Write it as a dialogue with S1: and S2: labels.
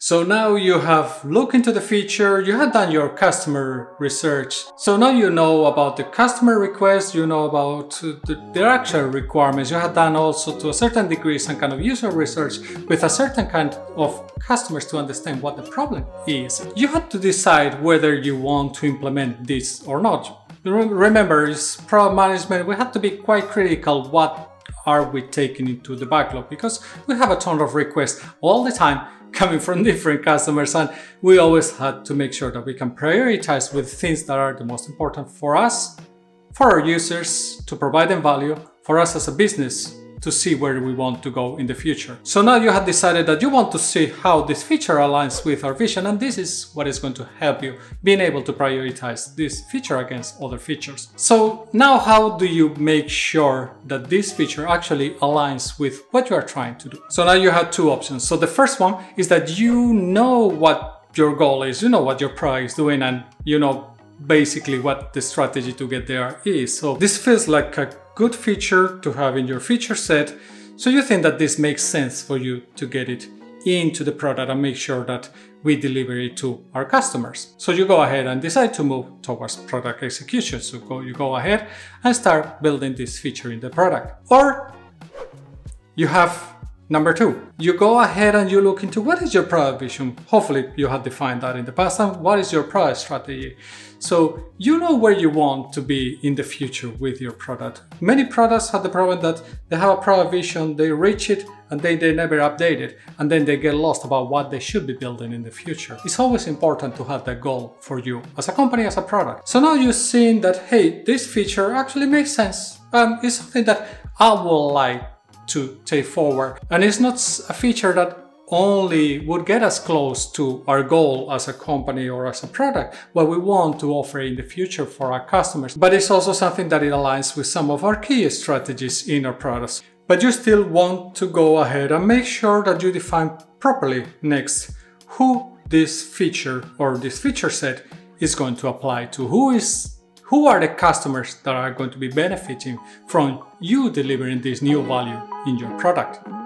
S1: So now you have looked into the feature, you have done your customer research. So now you know about the customer request, you know about the, their actual requirements. You have done also to a certain degree some kind of user research with a certain kind of customers to understand what the problem is. You have to decide whether you want to implement this or not. Remember, it's product management, we have to be quite critical what are we taking into the backlog because we have a ton of requests all the time coming from different customers and we always had to make sure that we can prioritize with things that are the most important for us, for our users, to provide them value, for us as a business to see where we want to go in the future. So now you have decided that you want to see how this feature aligns with our vision and this is what is going to help you being able to prioritize this feature against other features. So now how do you make sure that this feature actually aligns with what you are trying to do? So now you have two options. So the first one is that you know what your goal is, you know what your product is doing and you know basically what the strategy to get there is. So this feels like a good feature to have in your feature set. So you think that this makes sense for you to get it into the product and make sure that we deliver it to our customers. So you go ahead and decide to move towards product execution. So go, you go ahead and start building this feature in the product. Or you have Number two, you go ahead and you look into what is your product vision. Hopefully you have defined that in the past and what is your product strategy. So you know where you want to be in the future with your product. Many products have the problem that they have a product vision, they reach it and they, they never update it and then they get lost about what they should be building in the future. It's always important to have that goal for you as a company, as a product. So now you've seen that, hey, this feature actually makes sense. Um, it's something that I would like to take forward. And it's not a feature that only would get us close to our goal as a company or as a product, what we want to offer in the future for our customers. But it's also something that it aligns with some of our key strategies in our products. But you still want to go ahead and make sure that you define properly next who this feature or this feature set is going to apply to. Who is who are the customers that are going to be benefiting from you delivering this new value in your product?